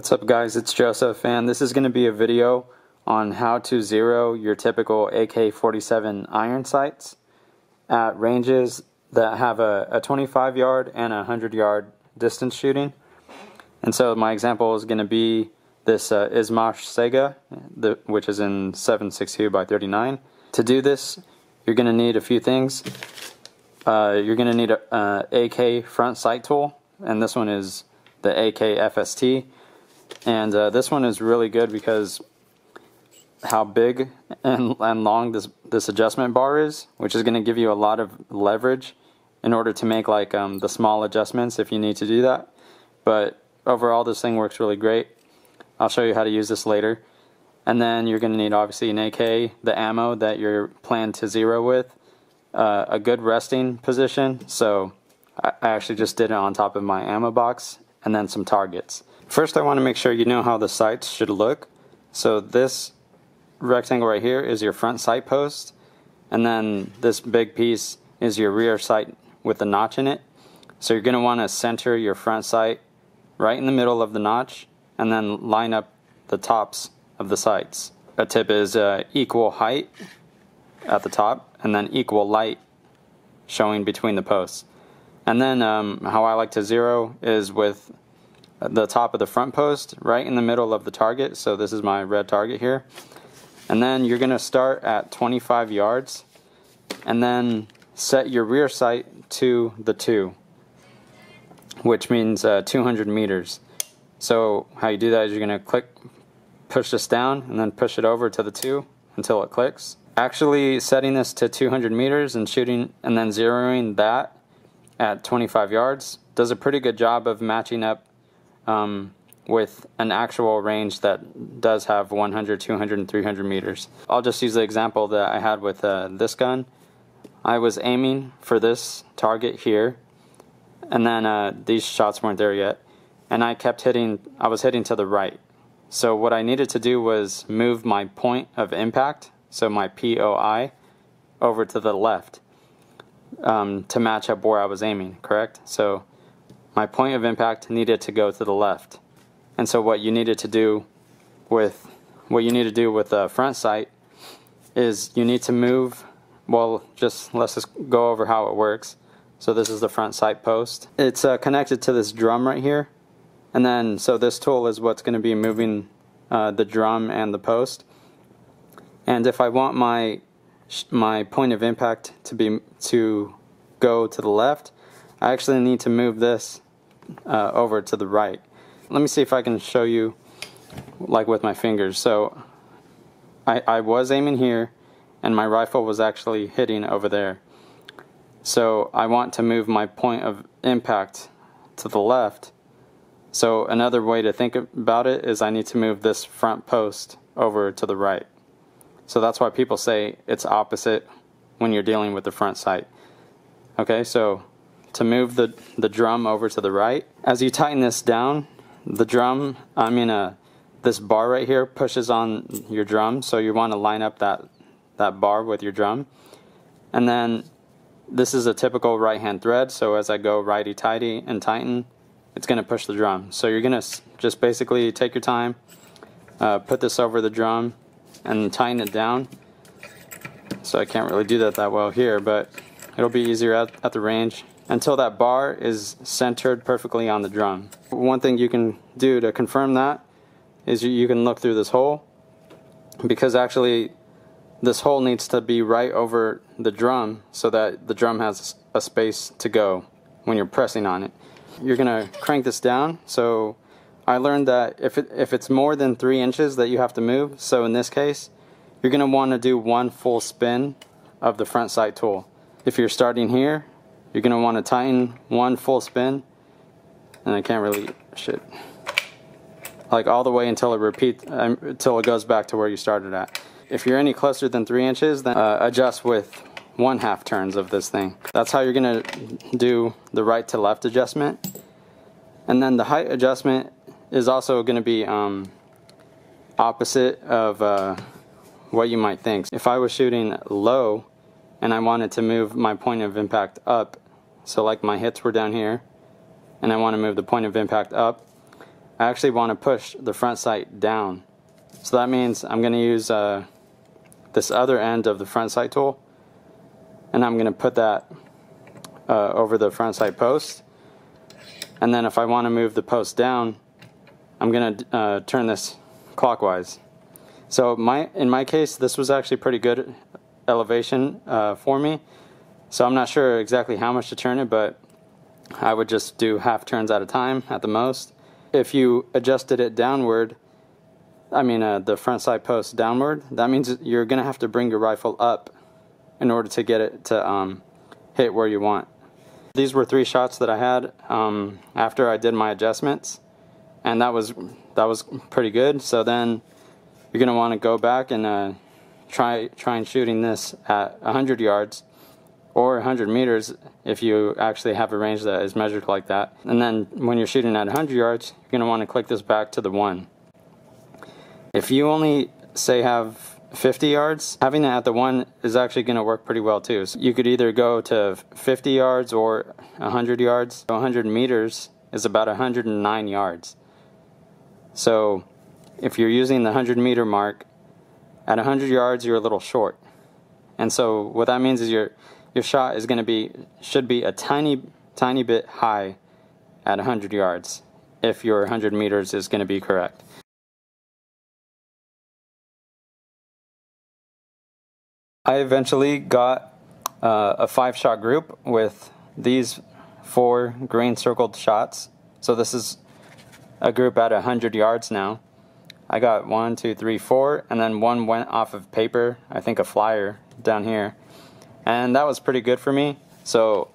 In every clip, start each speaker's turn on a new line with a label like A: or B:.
A: What's up guys, it's Joseph and this is going to be a video on how to zero your typical AK-47 iron sights at ranges that have a, a 25 yard and a 100 yard distance shooting. And so my example is going to be this uh, Izhmash Saiga, the, which is in 7.62 by 39. To do this, you're going to need a few things. Uh, you're going to need a, AK front sight tool, and this one is the AK FST. And uh, this one is really good because how big and, and long this, this adjustment bar is, which is going to give you a lot of leverage in order to make like um, the small adjustments if you need to do that. But overall, this thing works really great. I'll show you how to use this later. And then you're going to need obviously an AK, the ammo that you're planned to zero with, uh, a good resting position. So I actually just did it on top of my ammo box, and then some targets. First I want to make sure you know how the sights should look. So this rectangle right here is your front sight post, and then this big piece is your rear sight with the notch in it. So you're going to want to center your front sight right in the middle of the notch, and then line up the tops of the sights. A tip is uh, equal height at the top, and then equal light showing between the posts. And then um, how I like to zero is with the top of the front post right in the middle of the target. So this is my red target here. And then you're going to start at 25 yards and then set your rear sight to the 2, which means uh, 200 meters. So how you do that is you're going to click, push this down and then push it over to the 2 until it clicks. Actually setting this to 200 meters and shooting and then zeroing that at 25 yards does a pretty good job of matching up um, with an actual range that does have 100, 200, and 300 meters. I'll just use the example that I had with uh, this gun. I was aiming for this target here, and then uh, these shots weren't there yet, and I kept hitting, I was hitting to the right. So what I needed to do was move my point of impact, so my POI, over to the left um, to match up where I was aiming, correct? So my point of impact needed to go to the left. And so what you needed to do with what you need to do with the front sight is you need to move well just let's just go over how it works. So this is the front sight post. It's uh, connected to this drum right here. And then so this tool is what's going to be moving uh, the drum and the post. And if I want my my point of impact to be to go to the left, I actually need to move this uh, over to the right. Let me see if I can show you like with my fingers. So I, I was aiming here and my rifle was actually hitting over there. So I want to move my point of impact to the left. So another way to think about it is I need to move this front post over to the right. So that's why people say it's opposite when you're dealing with the front sight. Okay, so to move the, the drum over to the right. As you tighten this down, the drum, I mean uh, this bar right here pushes on your drum, so you want to line up that, that bar with your drum. And then this is a typical right hand thread, so as I go righty-tighty and tighten, it's going to push the drum. So you're going to just basically take your time, uh, put this over the drum, and tighten it down. So I can't really do that that well here, but it'll be easier at, at the range until that bar is centered perfectly on the drum. One thing you can do to confirm that is you can look through this hole because actually this hole needs to be right over the drum so that the drum has a space to go when you're pressing on it. You're gonna crank this down so I learned that if, it, if it's more than three inches that you have to move so in this case you're gonna want to do one full spin of the front sight tool. If you're starting here you're want to tighten one full spin and I can't really shit. Like all the way until it repeats um, until it goes back to where you started at. If you're any closer than three inches then uh, adjust with one half turns of this thing. That's how you're gonna do the right to left adjustment. And then the height adjustment is also to be um, opposite of uh, what you might think. If I was shooting low and I wanted to move my point of impact up. So like my hits were down here and I want to move the point of impact up. I actually want to push the front sight down. So that means I'm going to use uh, this other end of the front sight tool and I'm going to put that uh, over the front sight post. And then if I want to move the post down, I'm going to uh, turn this clockwise. So my in my case, this was actually pretty good elevation uh, for me. So I'm not sure exactly how much to turn it, but I would just do half turns at a time at the most. If you adjusted it downward, I mean uh, the front side post downward, that means you're to have to bring your rifle up in order to get it to um, hit where you want. These were three shots that I had um, after I did my adjustments, and that was that was pretty good. So then you're gonna want to go back and uh, try try and shooting this at 100 yards or 100 meters if you actually have a range that is measured like that. And then when you're shooting at 100 yards, you're gonna want to click this back to the one. If you only say have 50 yards, having that at the one is actually going to work pretty well too. So you could either go to 50 yards or 100 yards. 100 meters is about 109 yards. So if you're using the 100 meter mark, at 100 yards you're a little short. And so what that means is your your shot is going to be should be a tiny tiny bit high at 100 yards if your 100 meters is going to be correct. I eventually got uh, a five shot group with these four green circled shots. So this is a group at 100 yards now. I got one, two, three, four, and then one went off of paper, I think a flyer down here. And that was pretty good for me. So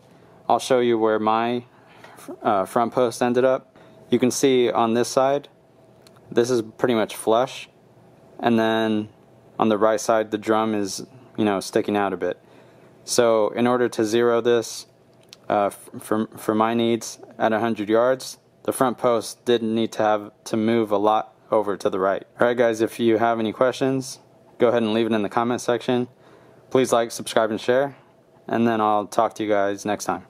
A: I'll show you where my uh, front post ended up. You can see on this side, this is pretty much flush. And then on the right side, the drum is you know, sticking out a bit. So in order to zero this uh, for, for my needs at 100 yards, the front post didn't need to have to move a lot over to the right. Alright guys, if you have any questions, go ahead and leave it in the comment section. Please like, subscribe, and share. And then I'll talk to you guys next time.